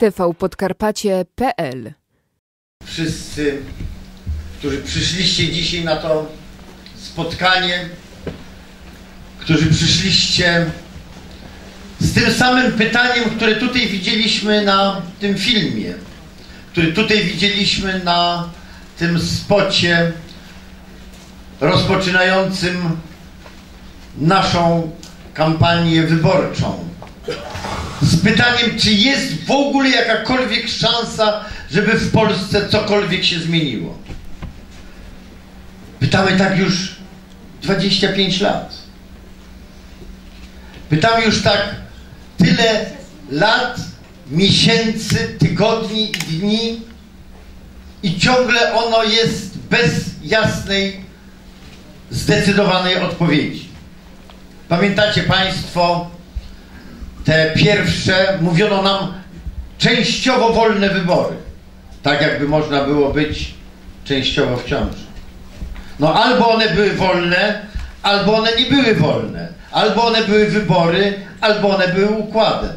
tvpodkarpacie.pl Wszyscy, którzy przyszliście dzisiaj na to spotkanie, którzy przyszliście z tym samym pytaniem, które tutaj widzieliśmy na tym filmie, który tutaj widzieliśmy na tym spocie rozpoczynającym naszą kampanię wyborczą. Z pytaniem, czy jest w ogóle jakakolwiek szansa, żeby w Polsce cokolwiek się zmieniło. Pytamy tak już 25 lat. Pytamy już tak tyle lat, miesięcy, tygodni dni i ciągle ono jest bez jasnej, zdecydowanej odpowiedzi. Pamiętacie Państwo te pierwsze, mówiono nam częściowo wolne wybory. Tak jakby można było być częściowo w ciąży. No albo one były wolne, albo one nie były wolne. Albo one były wybory, albo one były układem.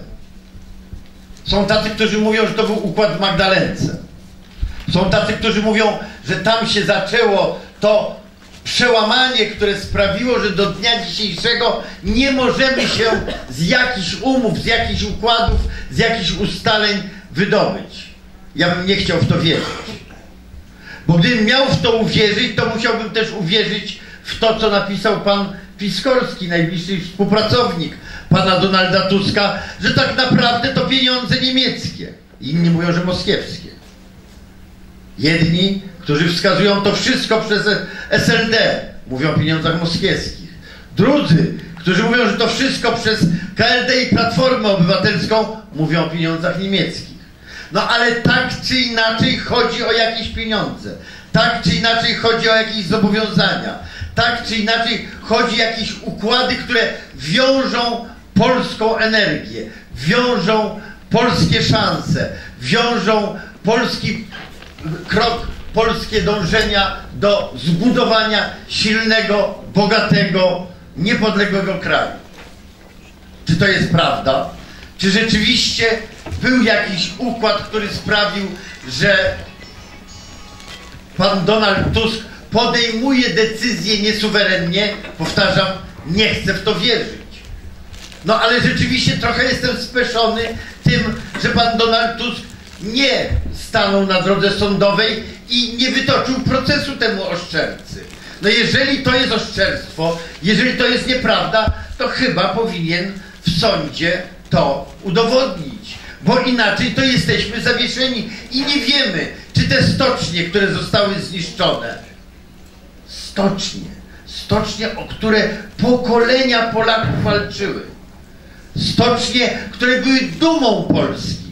Są tacy, którzy mówią, że to był układ w Magdalence. Są tacy, którzy mówią, że tam się zaczęło to przełamanie, które sprawiło, że do dnia dzisiejszego nie możemy się z jakichś umów, z jakichś układów, z jakichś ustaleń wydobyć. Ja bym nie chciał w to wierzyć. Bo gdybym miał w to uwierzyć, to musiałbym też uwierzyć w to, co napisał pan Piskorski, najbliższy współpracownik pana Donalda Tuska, że tak naprawdę to pieniądze niemieckie. Inni mówią, że moskiewskie. Jedni, którzy wskazują to wszystko przez SLD, mówią o pieniądzach moskiewskich. Drudzy, którzy mówią, że to wszystko przez KLD i Platformę Obywatelską, mówią o pieniądzach niemieckich. No ale tak czy inaczej chodzi o jakieś pieniądze. Tak czy inaczej chodzi o jakieś zobowiązania. Tak czy inaczej chodzi o jakieś układy, które wiążą polską energię, wiążą polskie szanse, wiążą polski krok, polskie dążenia do zbudowania silnego, bogatego, niepodległego kraju. Czy to jest prawda? Czy rzeczywiście był jakiś układ, który sprawił, że pan Donald Tusk podejmuje decyzje niesuwerennie? Powtarzam, nie chcę w to wierzyć. No ale rzeczywiście trochę jestem speszony tym, że pan Donald Tusk nie stanął na drodze sądowej i nie wytoczył procesu temu oszczercy. No jeżeli to jest oszczerstwo, jeżeli to jest nieprawda, to chyba powinien w sądzie to udowodnić. Bo inaczej to jesteśmy zawieszeni i nie wiemy, czy te stocznie, które zostały zniszczone, stocznie, stocznie, o które pokolenia Polaków walczyły, stocznie, które były dumą Polski,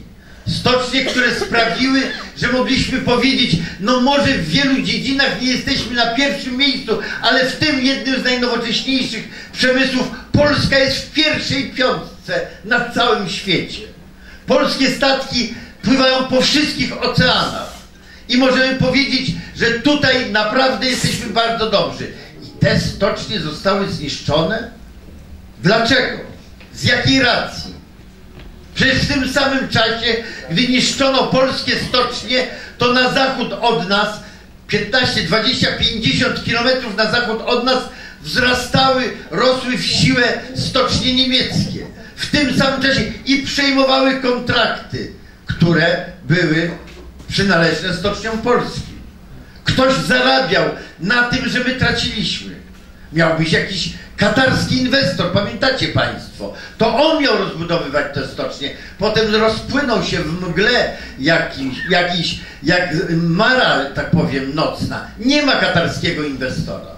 stocznie, które sprawiły, że mogliśmy powiedzieć, no może w wielu dziedzinach nie jesteśmy na pierwszym miejscu, ale w tym jednym z najnowocześniejszych przemysłów Polska jest w pierwszej piątce na całym świecie. Polskie statki pływają po wszystkich oceanach i możemy powiedzieć, że tutaj naprawdę jesteśmy bardzo dobrzy. I te stocznie zostały zniszczone? Dlaczego? Z jakiej racji? Przecież w tym samym czasie, gdy niszczono polskie stocznie, to na zachód od nas, 15, 20, 50 kilometrów na zachód od nas, wzrastały, rosły w siłę stocznie niemieckie. W tym samym czasie i przejmowały kontrakty, które były przynależne stoczniom polskim. Ktoś zarabiał na tym, że my traciliśmy. Miał być jakiś katarski inwestor, pamiętacie Państwo? To on miał rozbudowywać te stocznie. Potem rozpłynął się w mgle jakiś, jakiś jak mara, tak powiem, nocna. Nie ma katarskiego inwestora.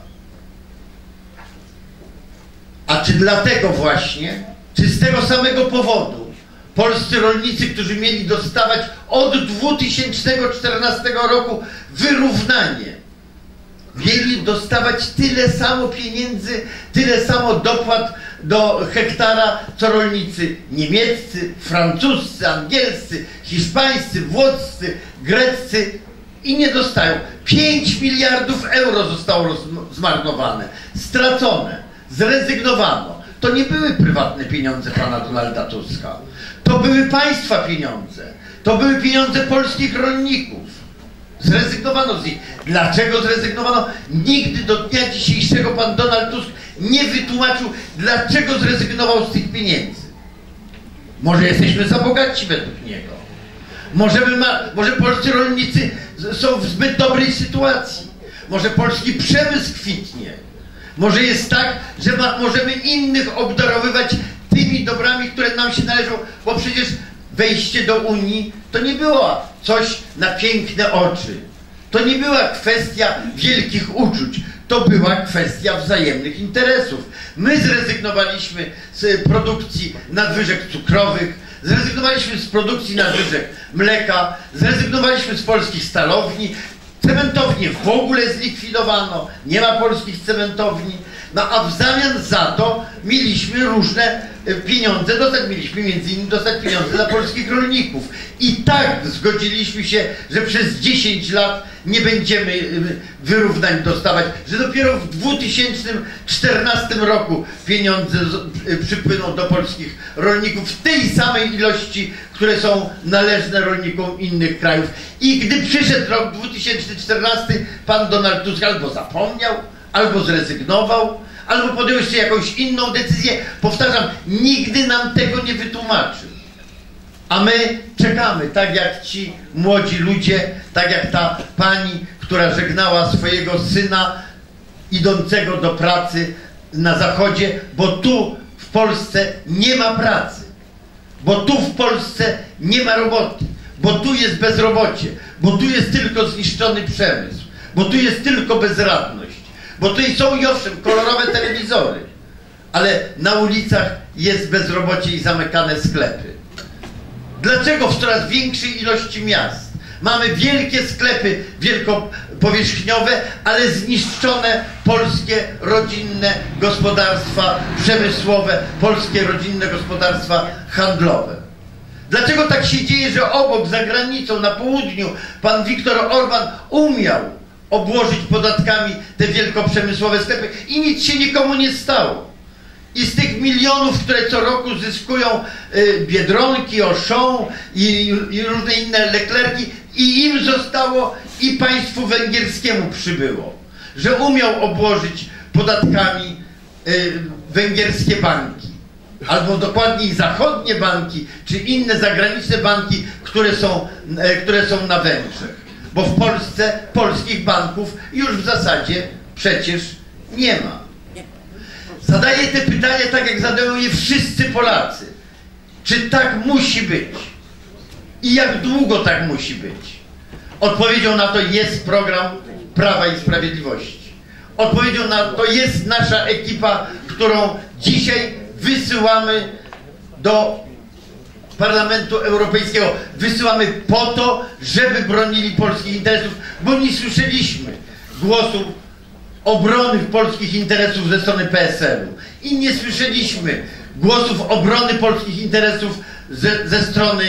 A czy dlatego właśnie, czy z tego samego powodu polscy rolnicy, którzy mieli dostawać od 2014 roku wyrównanie, mieli dostawać tyle samo pieniędzy, tyle samo dopłat do hektara, co rolnicy niemieccy, francuscy, angielscy, hiszpańscy, włoscy, greccy i nie dostają. 5 miliardów euro zostało zmarnowane, stracone, zrezygnowano. To nie były prywatne pieniądze pana Donalda Tuska. To były państwa pieniądze. To były pieniądze polskich rolników. Zrezygnowano z nich. Dlaczego zrezygnowano? Nigdy do dnia dzisiejszego pan Donald Tusk nie wytłumaczył, dlaczego zrezygnował z tych pieniędzy. Może jesteśmy za bogaci według niego. Może, ma, może polscy rolnicy są w zbyt dobrej sytuacji. Może polski przemysł kwitnie. Może jest tak, że ma, możemy innych obdarowywać tymi dobrami, które nam się należą, bo przecież wejście do Unii to nie było coś na piękne oczy. To nie była kwestia wielkich uczuć. To była kwestia wzajemnych interesów. My zrezygnowaliśmy z produkcji nadwyżek cukrowych, zrezygnowaliśmy z produkcji nadwyżek mleka, zrezygnowaliśmy z polskich stalowni, cementownie w ogóle zlikwidowano, nie ma polskich cementowni, no a w zamian za to mieliśmy różne pieniądze dostać, mieliśmy między innymi dostać pieniądze dla polskich rolników. I tak zgodziliśmy się, że przez 10 lat nie będziemy wyrównań dostawać, że dopiero w 2014 roku pieniądze e, przypłyną do polskich rolników w tej samej ilości, które są należne rolnikom innych krajów. I gdy przyszedł rok 2014, pan Donald Tusk albo zapomniał, albo zrezygnował, albo podjął jeszcze jakąś inną decyzję. Powtarzam, nigdy nam tego nie wytłumaczył. A my czekamy, tak jak ci młodzi ludzie, tak jak ta pani, która żegnała swojego syna idącego do pracy na zachodzie, bo tu w Polsce nie ma pracy. Bo tu w Polsce nie ma roboty. Bo tu jest bezrobocie. Bo tu jest tylko zniszczony przemysł. Bo tu jest tylko bezradność. Bo tutaj są i owszem kolorowe telewizory, ale na ulicach jest bezrobocie i zamykane sklepy. Dlaczego w coraz większej ilości miast mamy wielkie sklepy wielkopowierzchniowe, ale zniszczone polskie rodzinne gospodarstwa przemysłowe, polskie rodzinne gospodarstwa handlowe? Dlaczego tak się dzieje, że obok, za granicą, na południu, pan Viktor Orban umiał obłożyć podatkami te wielkoprzemysłowe sklepy i nic się nikomu nie stało. I z tych milionów, które co roku zyskują y, Biedronki, Auchan i, i różne inne leklerki, i im zostało, i państwu węgierskiemu przybyło. Że umiał obłożyć podatkami y, węgierskie banki. Albo dokładniej zachodnie banki, czy inne zagraniczne banki, które są, y, które są na Węgrzech bo w Polsce polskich banków już w zasadzie przecież nie ma. Zadaję te pytania tak, jak zadają je wszyscy Polacy. Czy tak musi być? I jak długo tak musi być? Odpowiedzią na to jest program Prawa i Sprawiedliwości. Odpowiedzią na to jest nasza ekipa, którą dzisiaj wysyłamy do Parlamentu Europejskiego wysyłamy po to, żeby bronili polskich interesów, bo nie słyszeliśmy głosu obrony polskich interesów ze strony PSL-u i nie słyszeliśmy głosów obrony polskich interesów ze, ze strony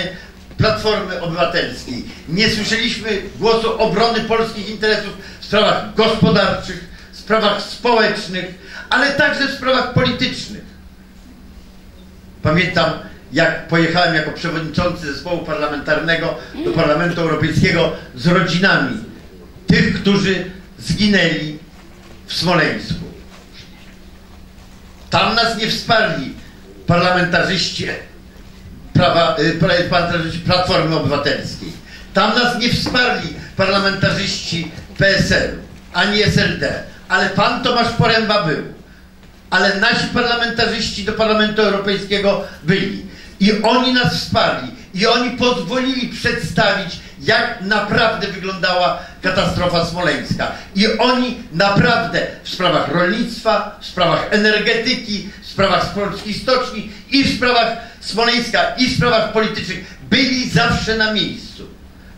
Platformy Obywatelskiej. Nie słyszeliśmy głosu obrony polskich interesów w sprawach gospodarczych, w sprawach społecznych, ale także w sprawach politycznych. Pamiętam, jak pojechałem jako przewodniczący zespołu parlamentarnego do Parlamentu Europejskiego z rodzinami tych, którzy zginęli w Smoleńsku. Tam nas nie wsparli parlamentarzyści, prawa, y, Platformy Obywatelskiej. Tam nas nie wsparli parlamentarzyści PSL ani SLD, ale pan Tomasz Poręba był. Ale nasi parlamentarzyści do Parlamentu Europejskiego byli. I oni nas wsparli. I oni pozwolili przedstawić, jak naprawdę wyglądała katastrofa smoleńska. I oni naprawdę w sprawach rolnictwa, w sprawach energetyki, w sprawach polskich stoczni i w sprawach Smoleńska i w sprawach politycznych byli zawsze na miejscu.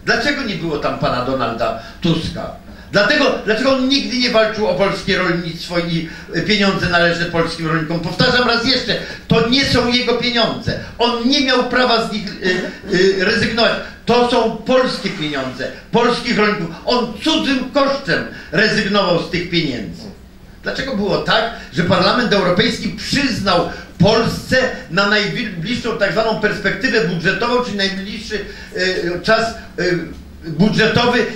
Dlaczego nie było tam pana Donalda Tuska? Dlatego, dlaczego on nigdy nie walczył o polskie rolnictwo i pieniądze należne polskim rolnikom? Powtarzam raz jeszcze, to nie są jego pieniądze. On nie miał prawa z nich y, y, rezygnować. To są polskie pieniądze, polskich rolników. On cudzym kosztem rezygnował z tych pieniędzy. Dlaczego było tak, że Parlament Europejski przyznał Polsce na najbliższą tak zwaną perspektywę budżetową, czyli najbliższy y, czas y, budżetowy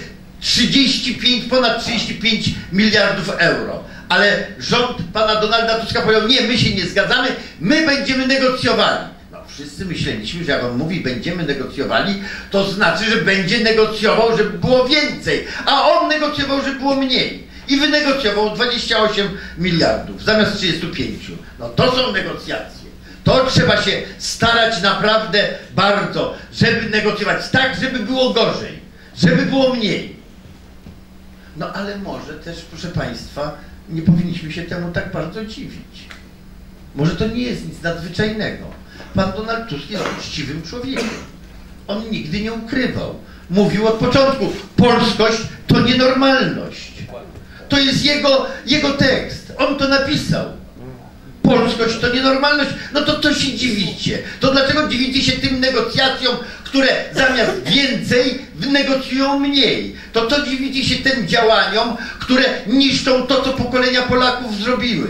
35, ponad 35 miliardów euro. Ale rząd pana Donalda Tuska powiedział, nie, my się nie zgadzamy, my będziemy negocjowali. No wszyscy myśleliśmy, że jak on mówi, będziemy negocjowali, to znaczy, że będzie negocjował, żeby było więcej, a on negocjował, żeby było mniej i wynegocjował 28 miliardów zamiast 35. No to są negocjacje. To trzeba się starać naprawdę bardzo, żeby negocjować tak, żeby było gorzej, żeby było mniej. No ale może też, proszę Państwa, nie powinniśmy się temu tak bardzo dziwić. Może to nie jest nic nadzwyczajnego. Pan Donald Tusk jest uczciwym człowiekiem. On nigdy nie ukrywał. Mówił od początku, polskość to nienormalność. To jest jego, jego tekst. On to napisał. Polskość to nienormalność. No to co się dziwicie? To dlaczego dziwicie się tym negocjacjom, które zamiast więcej wynegocjują mniej? To co dziwicie się tym działaniom, które niszczą to, co pokolenia Polaków zrobiły?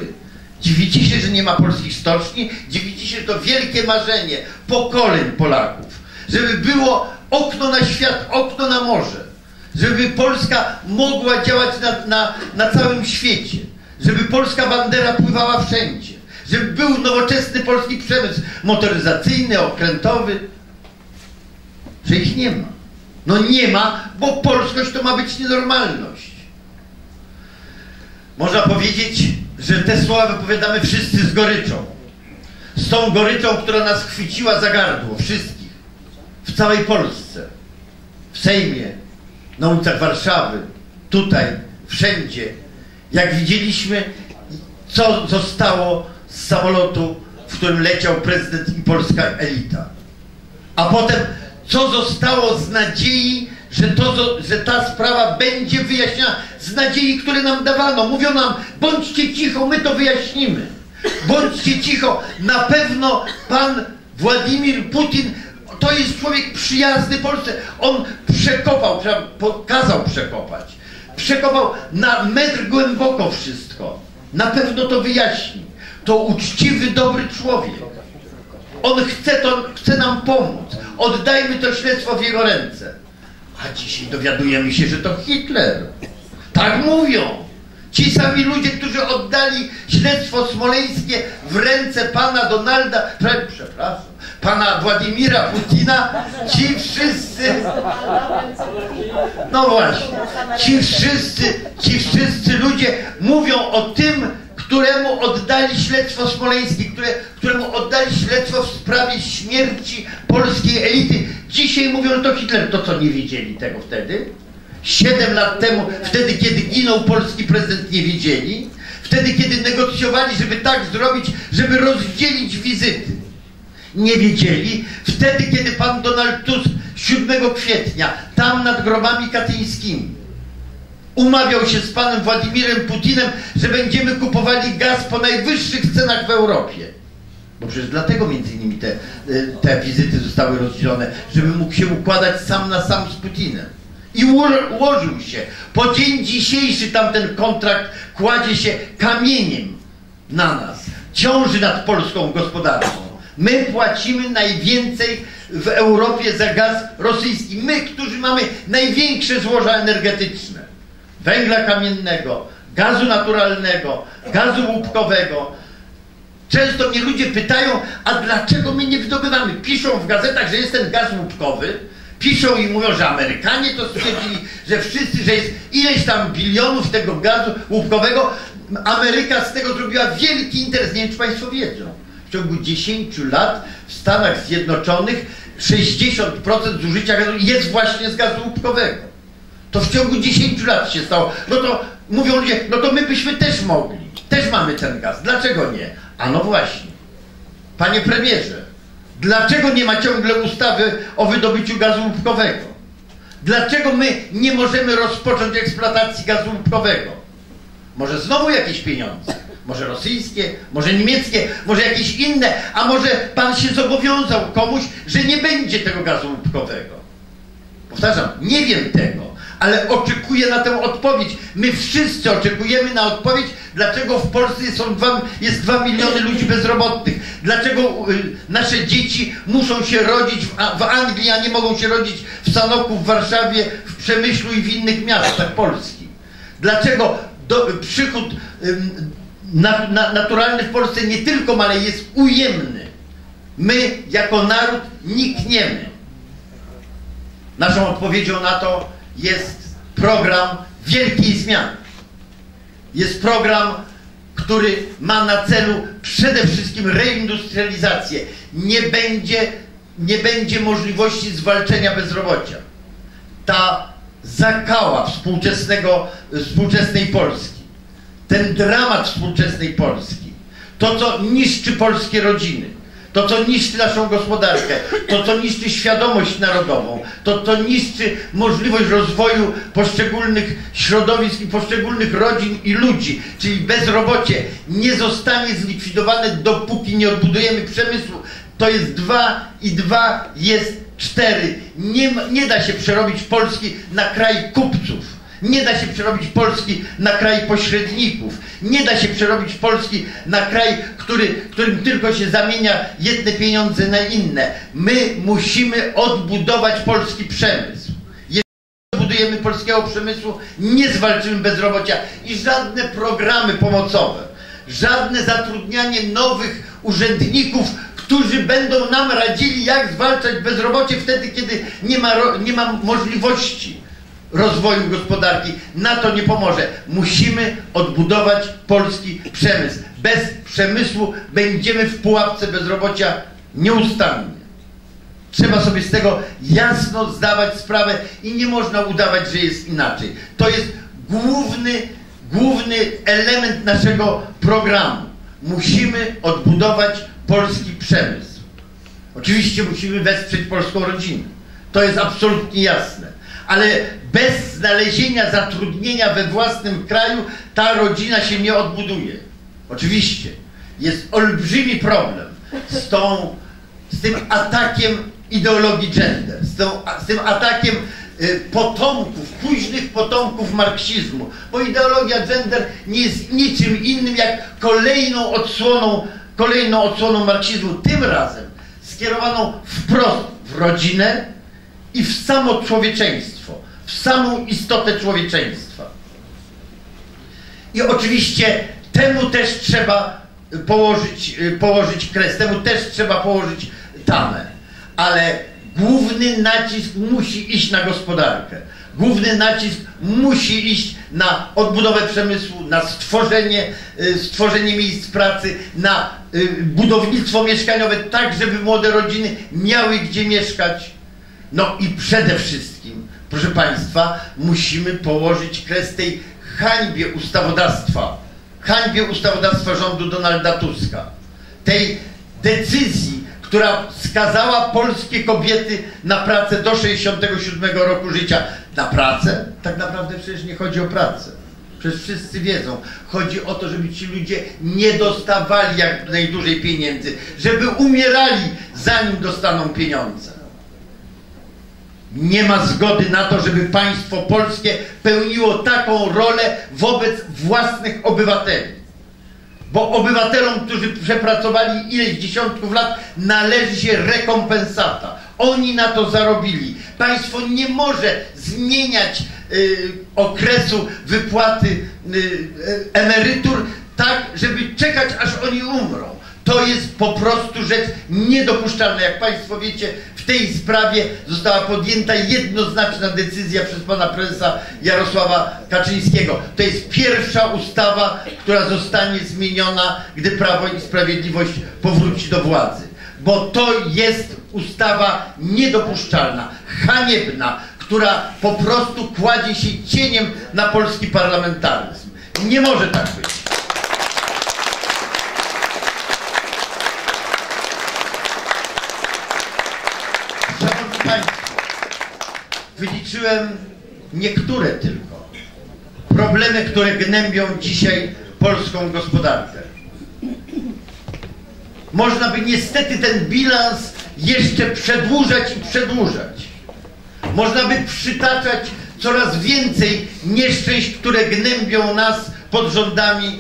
Dziwicie się, że nie ma polskich stoczni? Dziwicie się, że to wielkie marzenie pokoleń Polaków, żeby było okno na świat, okno na morze żeby Polska mogła działać na, na, na całym świecie, żeby polska bandera pływała wszędzie, żeby był nowoczesny polski przemysł motoryzacyjny, okrętowy, że ich nie ma. No nie ma, bo polskość to ma być nienormalność. Można powiedzieć, że te słowa wypowiadamy wszyscy z goryczą. Z tą goryczą, która nas chwyciła za gardło, wszystkich, w całej Polsce, w Sejmie, na ulicach Warszawy, tutaj, wszędzie. Jak widzieliśmy, co zostało z samolotu, w którym leciał prezydent i polska elita. A potem, co zostało z nadziei, że, to, że ta sprawa będzie wyjaśniona, z nadziei, które nam dawano. Mówią nam, bądźcie cicho, my to wyjaśnimy. Bądźcie cicho, na pewno pan Władimir Putin to jest człowiek przyjazny Polsce. On przekopał, pokazał przekopać. Przekopał na metr głęboko wszystko. Na pewno to wyjaśni. To uczciwy, dobry człowiek. On chce, to, chce nam pomóc. Oddajmy to śledztwo w jego ręce. A dzisiaj dowiadujemy się, że to Hitler. Tak mówią. Ci sami ludzie, którzy oddali śledztwo smoleńskie w ręce pana Donalda, przepraszam, pana Władimira Putina, ci wszyscy, no właśnie, ci wszyscy, ci wszyscy ludzie mówią o tym, któremu oddali śledztwo smoleńskie, które, któremu oddali śledztwo w sprawie śmierci polskiej elity. Dzisiaj mówią, to Hitler, to co nie wiedzieli tego wtedy? Siedem lat temu, wtedy kiedy ginął polski prezydent, nie wiedzieli. Wtedy kiedy negocjowali, żeby tak zrobić, żeby rozdzielić wizyty nie wiedzieli. Wtedy, kiedy pan Donald Tusk 7 kwietnia, tam nad grobami katyńskimi, umawiał się z panem Władimirem Putinem, że będziemy kupowali gaz po najwyższych cenach w Europie. Bo przecież dlatego między innymi te, te wizyty zostały rozdzielone, żeby mógł się układać sam na sam z Putinem. I ułożył się. Po dzień dzisiejszy tamten kontrakt kładzie się kamieniem na nas. Ciąży nad polską gospodarką. My płacimy najwięcej w Europie za gaz rosyjski. My, którzy mamy największe złoża energetyczne. Węgla kamiennego, gazu naturalnego, gazu łupkowego. Często mnie ludzie pytają, a dlaczego my nie wydobywamy? Piszą w gazetach, że jest ten gaz łupkowy, piszą i mówią, że Amerykanie to stwierdzili, że wszyscy, że jest ileś tam bilionów tego gazu łupkowego. Ameryka z tego zrobiła wielki interes. Nie wiem, czy Państwo wiedzą w ciągu 10 lat w Stanach Zjednoczonych 60% zużycia gazu jest właśnie z gazu łupkowego. To w ciągu 10 lat się stało. No to mówią ludzie, no to my byśmy też mogli. Też mamy ten gaz. Dlaczego nie? A no właśnie. Panie premierze, dlaczego nie ma ciągle ustawy o wydobyciu gazu łupkowego? Dlaczego my nie możemy rozpocząć eksploatacji gazu łupkowego? Może znowu jakieś pieniądze? Może rosyjskie, może niemieckie, może jakieś inne, a może pan się zobowiązał komuś, że nie będzie tego gazu łupkowego. Powtarzam, nie wiem tego, ale oczekuję na tę odpowiedź. My wszyscy oczekujemy na odpowiedź, dlaczego w Polsce są dwa, jest 2 miliony ludzi bezrobotnych, Dlaczego y, nasze dzieci muszą się rodzić w, w Anglii, a nie mogą się rodzić w Sanoku, w Warszawie, w Przemyślu i w innych miastach Polski? Dlaczego do, przychód na, na, naturalny w Polsce nie tylko maleje, jest ujemny? My jako naród nikniemy. Naszą odpowiedzią na to jest program wielkiej zmiany. Jest program, który ma na celu przede wszystkim reindustrializację. Nie będzie, nie będzie możliwości zwalczenia bezrobocia. Ta zakała współczesnego, współczesnej Polski, ten dramat współczesnej Polski, to co niszczy polskie rodziny, to, co niszczy naszą gospodarkę, to, co niszczy świadomość narodową, to, co niszczy możliwość rozwoju poszczególnych środowisk i poszczególnych rodzin i ludzi, czyli bezrobocie nie zostanie zlikwidowane, dopóki nie odbudujemy przemysłu. To jest dwa i dwa jest cztery. Nie, nie da się przerobić Polski na kraj kupców nie da się przerobić Polski na kraj pośredników. Nie da się przerobić Polski na kraj, który, którym tylko się zamienia jedne pieniądze na inne. My musimy odbudować polski przemysł. Jeżeli odbudujemy polskiego przemysłu, nie zwalczymy bezrobocia i żadne programy pomocowe, żadne zatrudnianie nowych urzędników, którzy będą nam radzili, jak zwalczać bezrobocie wtedy, kiedy nie ma, nie ma możliwości rozwoju gospodarki. Na to nie pomoże. Musimy odbudować polski przemysł. Bez przemysłu będziemy w pułapce bezrobocia nieustannie. Trzeba sobie z tego jasno zdawać sprawę i nie można udawać, że jest inaczej. To jest główny, główny element naszego programu. Musimy odbudować polski przemysł. Oczywiście musimy wesprzeć polską rodzinę. To jest absolutnie jasne ale bez znalezienia zatrudnienia we własnym kraju ta rodzina się nie odbuduje. Oczywiście jest olbrzymi problem z, tą, z tym atakiem ideologii gender, z, tą, z tym atakiem y, potomków, późnych potomków marksizmu, bo ideologia gender nie jest niczym innym jak kolejną odsłoną, kolejną odsłoną marksizmu, tym razem skierowaną wprost w rodzinę i w samo człowieczeństwo w samą istotę człowieczeństwa. I oczywiście temu też trzeba położyć, położyć kres, temu też trzeba położyć tamę. Ale główny nacisk musi iść na gospodarkę. Główny nacisk musi iść na odbudowę przemysłu, na stworzenie, y, stworzenie miejsc pracy, na y, budownictwo mieszkaniowe, tak żeby młode rodziny miały gdzie mieszkać. No i przede wszystkim Proszę Państwa, musimy położyć kres tej hańbie ustawodawstwa, hańbie ustawodawstwa rządu Donalda Tuska, tej decyzji, która skazała polskie kobiety na pracę do 67 roku życia. Na pracę? Tak naprawdę przecież nie chodzi o pracę. Przecież wszyscy wiedzą. Chodzi o to, żeby ci ludzie nie dostawali jak najdłużej pieniędzy, żeby umierali zanim dostaną pieniądze. Nie ma zgody na to, żeby państwo polskie pełniło taką rolę wobec własnych obywateli. Bo obywatelom, którzy przepracowali ileś dziesiątków lat, należy się rekompensata. Oni na to zarobili. Państwo nie może zmieniać y, okresu wypłaty y, y, emerytur tak, żeby czekać, aż oni umrą. To jest po prostu rzecz niedopuszczalna. Jak Państwo wiecie, w tej sprawie została podjęta jednoznaczna decyzja przez pana prezesa Jarosława Kaczyńskiego. To jest pierwsza ustawa, która zostanie zmieniona, gdy Prawo i Sprawiedliwość powróci do władzy. Bo to jest ustawa niedopuszczalna, haniebna, która po prostu kładzie się cieniem na polski parlamentaryzm. Nie może tak być. Wyliczyłem niektóre tylko problemy, które gnębią dzisiaj polską gospodarkę. Można by niestety ten bilans jeszcze przedłużać i przedłużać. Można by przytaczać coraz więcej nieszczęść, które gnębią nas pod rządami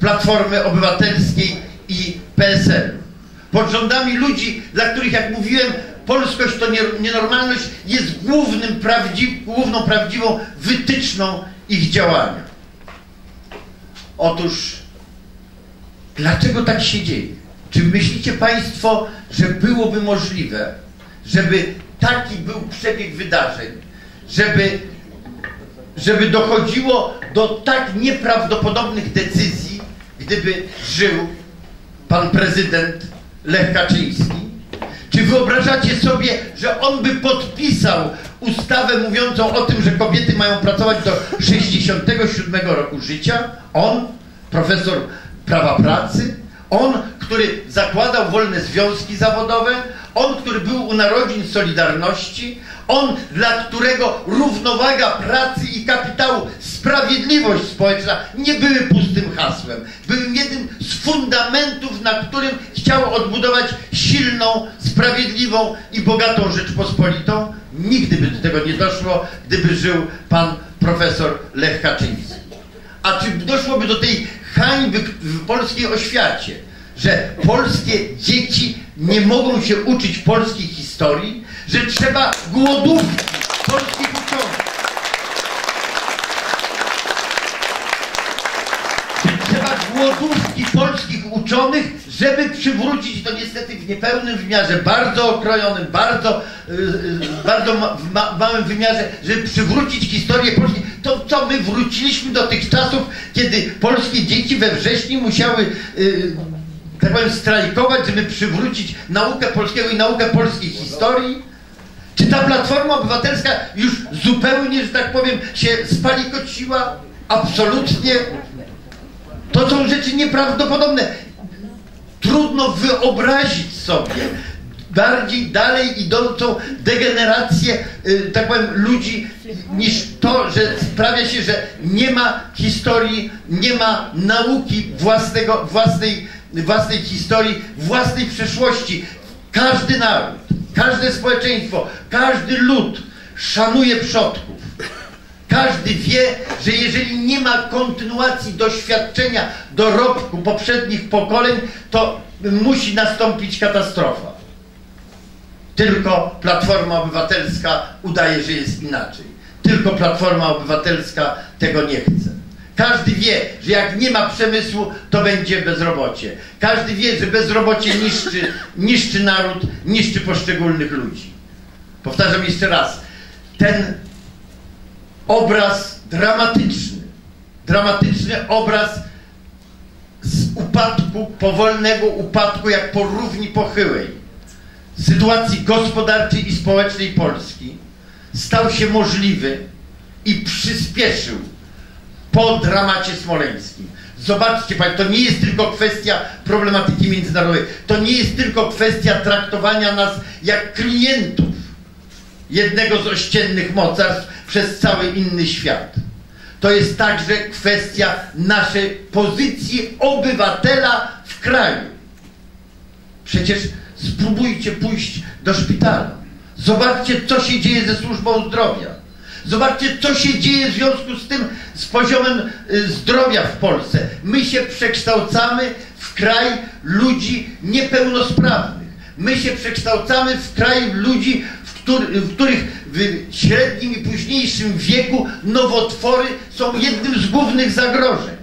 Platformy Obywatelskiej i PSL. Pod rządami ludzi, dla których, jak mówiłem, polskość to nienormalność jest głównym, prawdziw, główną prawdziwą wytyczną ich działania. Otóż, dlaczego tak się dzieje? Czy myślicie Państwo, że byłoby możliwe, żeby taki był przebieg wydarzeń, żeby, żeby dochodziło do tak nieprawdopodobnych decyzji, gdyby żył pan prezydent Lech Kaczyński? Czy wyobrażacie sobie, że on by podpisał ustawę mówiącą o tym, że kobiety mają pracować do 67 roku życia? On, profesor prawa pracy, on, który zakładał wolne związki zawodowe, on, który był u narodzin Solidarności, on, dla którego równowaga pracy i kapitału, sprawiedliwość społeczna nie były pustym hasłem. Były jednym z fundamentów, na którym chciał odbudować silną, sprawiedliwą i bogatą Rzeczpospolitą. Nigdy by do tego nie doszło, gdyby żył pan profesor Lech Kaczyński. A czy doszłoby do tej hańby w polskiej oświacie, że polskie dzieci nie mogą się uczyć polskiej historii, że trzeba głodówki polskich uczonych. Trzeba głodówki polskich uczonych, żeby przywrócić to niestety w niepełnym wymiarze, bardzo okrojonym, bardzo, yy, bardzo ma, ma, małym wymiarze, żeby przywrócić historię Polski. To co my wróciliśmy do tych czasów, kiedy polskie dzieci we wrześniu musiały yy, tak powiem, strajkować, żeby przywrócić naukę polskiego i naukę polskiej historii? Czy ta Platforma Obywatelska już zupełnie, że tak powiem, się spalikociła? Absolutnie. To są rzeczy nieprawdopodobne. Trudno wyobrazić sobie bardziej dalej idącą degenerację, y, tak powiem, ludzi, niż to, że sprawia się, że nie ma historii, nie ma nauki własnego, własnej, własnej historii, własnej przeszłości. Każdy naród, każde społeczeństwo, każdy lud szanuje przodków. Każdy wie, że jeżeli nie ma kontynuacji doświadczenia, dorobku poprzednich pokoleń, to musi nastąpić katastrofa. Tylko Platforma Obywatelska udaje, że jest inaczej. Tylko Platforma Obywatelska tego nie chce. Każdy wie, że jak nie ma przemysłu, to będzie bezrobocie. Każdy wie, że bezrobocie niszczy, niszczy naród, niszczy poszczególnych ludzi. Powtarzam jeszcze raz. Ten obraz dramatyczny, dramatyczny obraz z upadku, powolnego upadku, jak po równi pochyłej, sytuacji gospodarczej i społecznej Polski, stał się możliwy i przyspieszył po dramacie smoleńskim. Zobaczcie Państwo, to nie jest tylko kwestia problematyki międzynarodowej, to nie jest tylko kwestia traktowania nas jak klientów jednego z ościennych mocarstw przez cały inny świat. To jest także kwestia naszej pozycji obywatela w kraju. Przecież spróbujcie pójść do szpitala. Zobaczcie, co się dzieje ze służbą zdrowia. Zobaczcie, co się dzieje w związku z tym, z poziomem y, zdrowia w Polsce. My się przekształcamy w kraj ludzi niepełnosprawnych. My się przekształcamy w kraj ludzi, w których w średnim i późniejszym wieku nowotwory są jednym z głównych zagrożeń.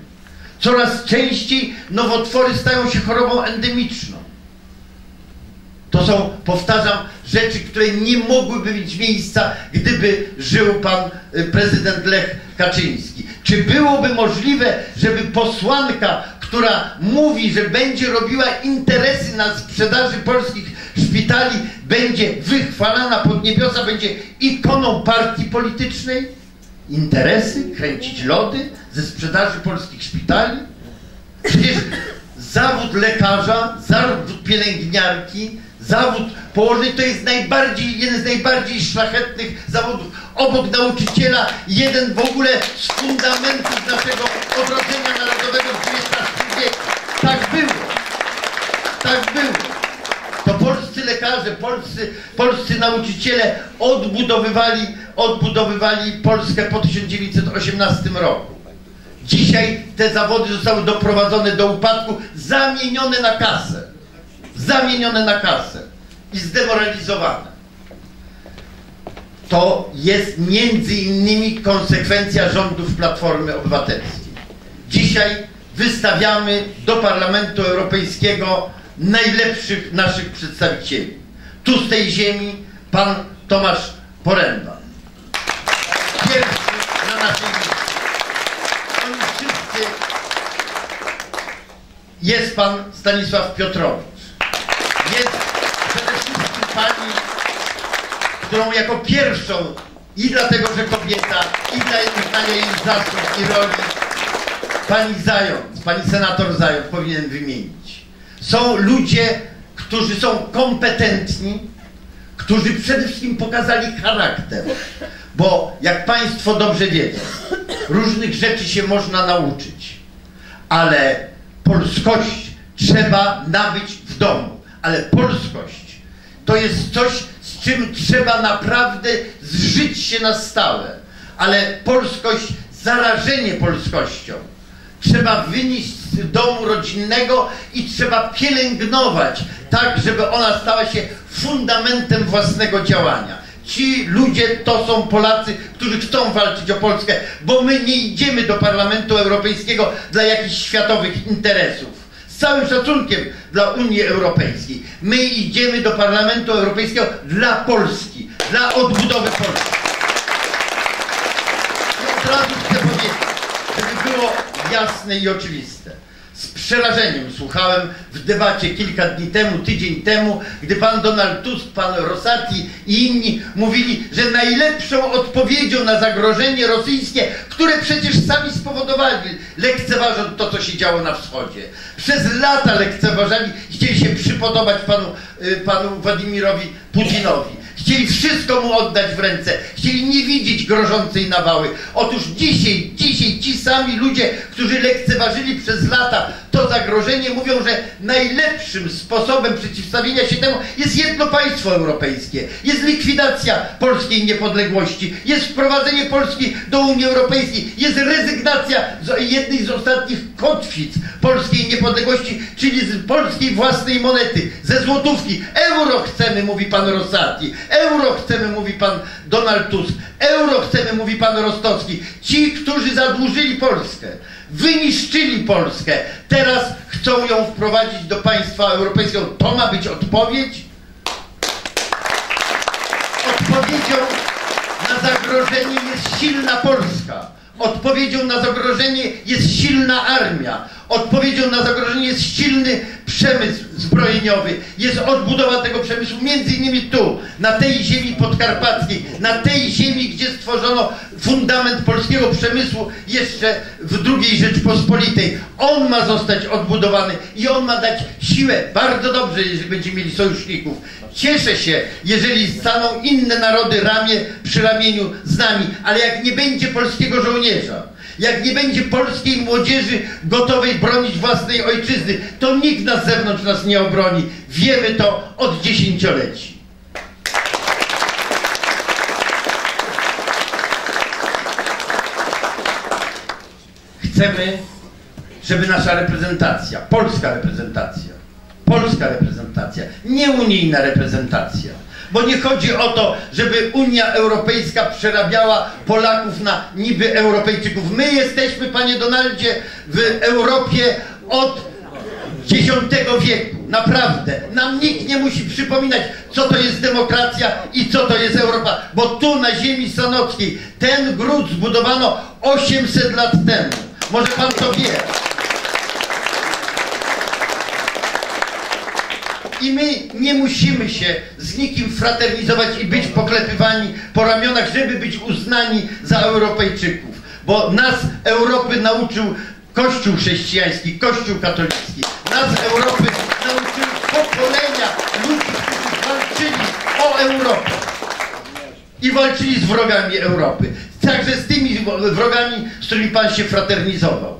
Coraz częściej nowotwory stają się chorobą endemiczną. To są, powtarzam, rzeczy, które nie mogłyby mieć miejsca, gdyby żył pan y, prezydent Lech Kaczyński. Czy byłoby możliwe, żeby posłanka, która mówi, że będzie robiła interesy na sprzedaży polskich szpitali, będzie wychwalana pod niebiosa, będzie ikoną partii politycznej? Interesy? Kręcić lody ze sprzedaży polskich szpitali? Przecież zawód lekarza, zawód pielęgniarki, Zawód położnej to jest najbardziej, jeden z najbardziej szlachetnych zawodów. Obok nauczyciela jeden w ogóle z fundamentów naszego odrodzenia narodowego w XIX wieku. Tak było. Tak było. Lekarze, polscy, polscy nauczyciele odbudowywali, odbudowywali Polskę po 1918 roku. Dzisiaj te zawody zostały doprowadzone do upadku, zamienione na kasę. Zamienione na kasę i zdemoralizowane. To jest między innymi konsekwencja rządów Platformy Obywatelskiej. Dzisiaj wystawiamy do Parlamentu Europejskiego najlepszych naszych przedstawicieli. Tu z tej ziemi pan Tomasz Poręba. Pierwszy na naszej liście. Oni wszyscy jest pan Stanisław Piotrowicz. Jest przede wszystkim pani, którą jako pierwszą i dlatego, że kobieta, i dla uznania jej zasług i roli, pani Zając, pani senator Zając powinien wymienić. Są ludzie, którzy są kompetentni, którzy przede wszystkim pokazali charakter. Bo jak Państwo dobrze wiedzą, różnych rzeczy się można nauczyć, ale polskość trzeba nabyć w domu. Ale polskość to jest coś, z czym trzeba naprawdę zżyć się na stałe. Ale polskość, zarażenie polskością trzeba wynieść domu rodzinnego i trzeba pielęgnować tak, żeby ona stała się fundamentem własnego działania. Ci ludzie to są Polacy, którzy chcą walczyć o Polskę, bo my nie idziemy do Parlamentu Europejskiego dla jakichś światowych interesów. Z całym szacunkiem dla Unii Europejskiej. My idziemy do Parlamentu Europejskiego dla Polski, dla odbudowy Polski. I od razu chcę powiedzieć, żeby było jasne i oczywiste. Z przerażeniem słuchałem w debacie kilka dni temu, tydzień temu, gdy pan Donald Tusk, pan Rosati i inni mówili, że najlepszą odpowiedzią na zagrożenie rosyjskie, które przecież sami spowodowali, lekceważąc to, co się działo na wschodzie. Przez lata lekceważali, chcieli się przypodobać panu, y, panu Władimirowi Putinowi. Chcieli wszystko mu oddać w ręce. Chcieli nie widzieć grożącej nawały. Otóż dzisiaj, dzisiaj ci sami ludzie, którzy lekceważyli przez lata to zagrożenie, mówią, że najlepszym sposobem przeciwstawienia się temu jest jedno państwo europejskie. Jest likwidacja polskiej niepodległości. Jest wprowadzenie Polski do Unii Europejskiej. Jest rezygnacja z jednej z ostatnich kotwic polskiej niepodległości, czyli z polskiej własnej monety, ze złotówki. Euro chcemy, mówi pan Rosati. Euro chcemy, mówi pan Donald Tusk. Euro chcemy, mówi pan Rostowski. Ci, którzy zadłużyli Polskę, wyniszczyli Polskę, teraz chcą ją wprowadzić do państwa europejskiego. To ma być odpowiedź? Odpowiedzią na zagrożenie jest silna Polska. Odpowiedzią na zagrożenie jest silna armia. Odpowiedzią na zagrożenie jest silny przemysł zbrojeniowy. Jest odbudowa tego przemysłu między innymi tu, na tej ziemi podkarpackiej, na tej ziemi, gdzie stworzono fundament polskiego przemysłu jeszcze w II Rzeczpospolitej. On ma zostać odbudowany i on ma dać siłę. Bardzo dobrze, jeżeli będziemy mieli sojuszników. Cieszę się, jeżeli staną inne narody ramię przy ramieniu z nami, ale jak nie będzie polskiego żołnierza, jak nie będzie polskiej młodzieży gotowej bronić własnej ojczyzny, to nikt na zewnątrz nas nie obroni. Wiemy to od dziesięcioleci. Chcemy, żeby nasza reprezentacja, polska reprezentacja, polska reprezentacja, nie unijna reprezentacja, bo nie chodzi o to, żeby Unia Europejska przerabiała Polaków na niby Europejczyków. My jesteśmy, panie Donaldzie, w Europie od X wieku. Naprawdę. Nam nikt nie musi przypominać, co to jest demokracja i co to jest Europa. Bo tu na ziemi sanockiej ten gród zbudowano 800 lat temu. Może pan to wie. I my nie musimy się z nikim fraternizować i być poklepywani po ramionach, żeby być uznani za Europejczyków. Bo nas Europy nauczył Kościół chrześcijański, Kościół katolicki. Nas Europy nauczyły pokolenia ludzi, którzy walczyli o Europę. I walczyli z wrogami Europy. Także z tymi wrogami, z którymi Pan się fraternizował.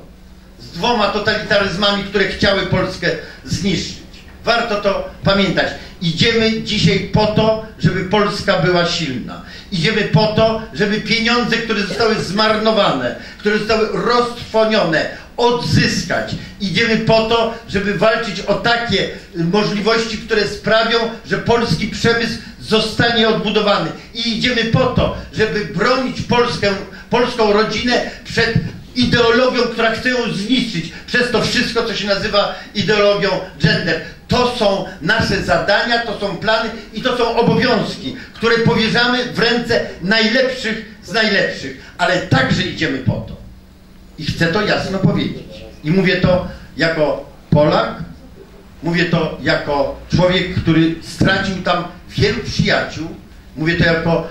Z dwoma totalitaryzmami, które chciały Polskę zniszczyć. Warto to pamiętać. Idziemy dzisiaj po to, żeby Polska była silna. Idziemy po to, żeby pieniądze, które zostały zmarnowane, które zostały roztrwonione, odzyskać. Idziemy po to, żeby walczyć o takie możliwości, które sprawią, że polski przemysł zostanie odbudowany. I idziemy po to, żeby bronić Polskę, polską rodzinę przed ideologią, która chce ją zniszczyć przez to wszystko, co się nazywa ideologią gender. To są nasze zadania, to są plany i to są obowiązki, które powierzamy w ręce najlepszych z najlepszych. Ale także idziemy po to. I chcę to jasno powiedzieć. I mówię to jako Polak, mówię to jako człowiek, który stracił tam wielu przyjaciół, mówię to jako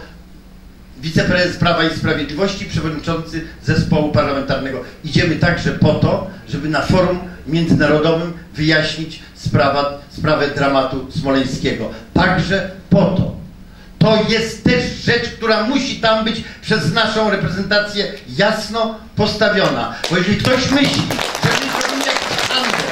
wiceprezes Prawa i Sprawiedliwości, przewodniczący zespołu parlamentarnego. Idziemy także po to, żeby na forum międzynarodowym wyjaśnić sprawa, sprawę dramatu smoleńskiego. Także po to. To jest też rzecz, która musi tam być przez naszą reprezentację jasno postawiona. Bo jeżeli ktoś myśli, że my zrobimy jakiś handel,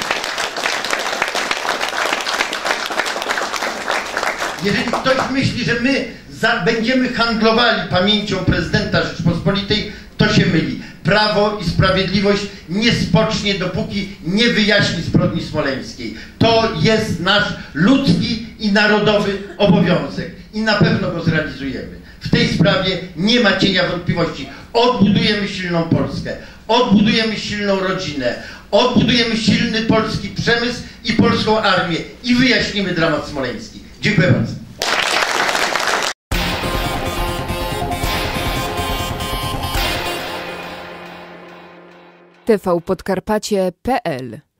jeżeli ktoś myśli, że my za, będziemy handlowali pamięcią prezydenta Rzeczypospolitej, to się myli. Prawo i sprawiedliwość nie spocznie, dopóki nie wyjaśni zbrodni smoleńskiej. To jest nasz ludzki i narodowy obowiązek i na pewno go zrealizujemy. W tej sprawie nie ma cienia wątpliwości. Odbudujemy silną Polskę, odbudujemy silną rodzinę, odbudujemy silny polski przemysł i polską armię i wyjaśnimy dramat smoleński. Dziękuję bardzo. tvpodkarpacie.pl